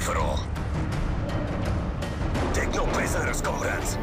free-for-all. Take no prisoners, comrades.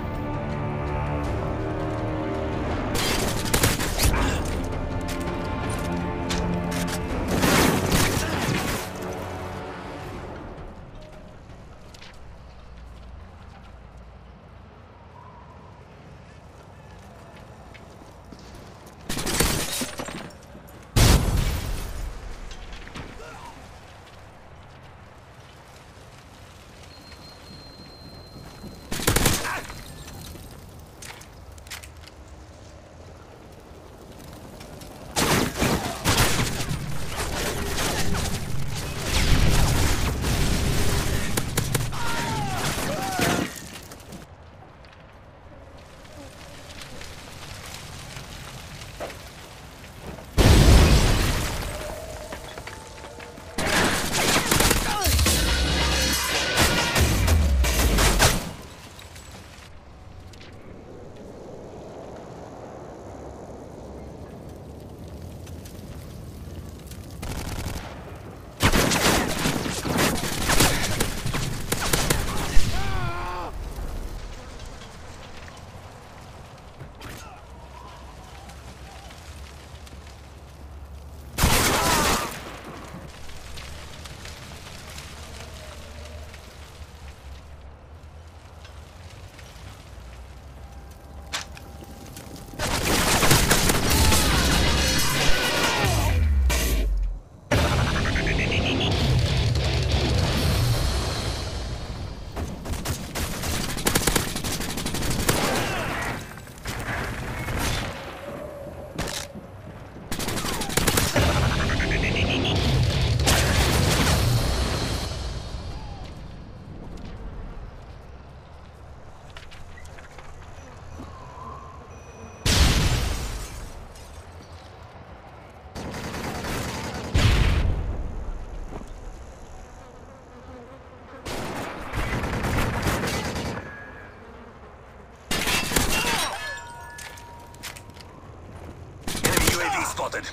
Spotted.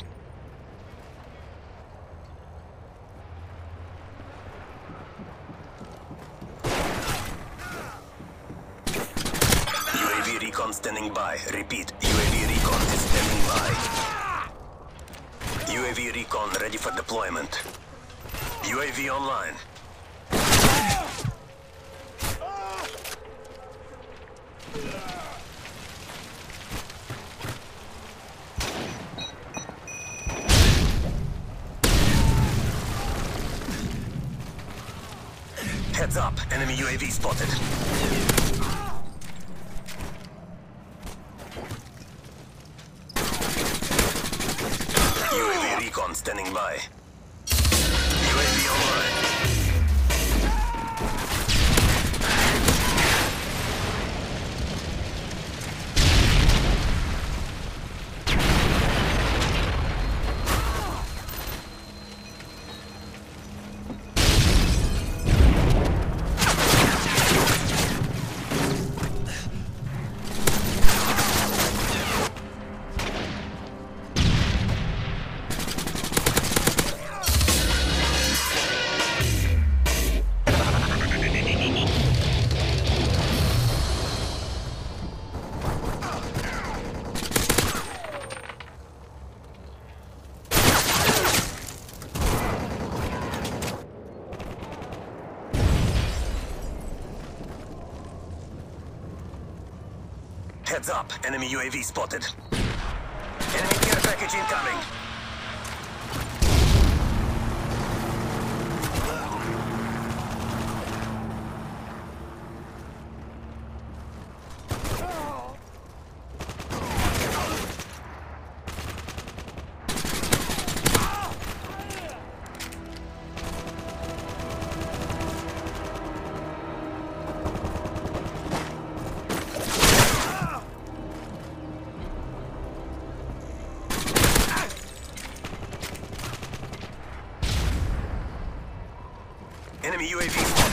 UAV recon standing by. Repeat, UAV recon is standing by. UAV recon ready for deployment. UAV online. Heads up, enemy UAV spotted. UAV recon standing by. Heads up, enemy UAV spotted. Enemy care package incoming. Enemy UAV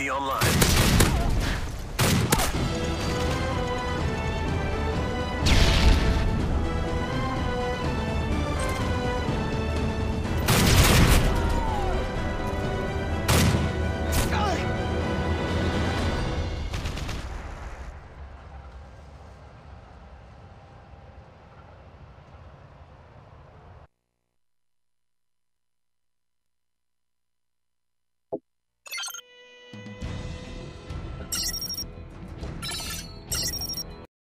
UAV online.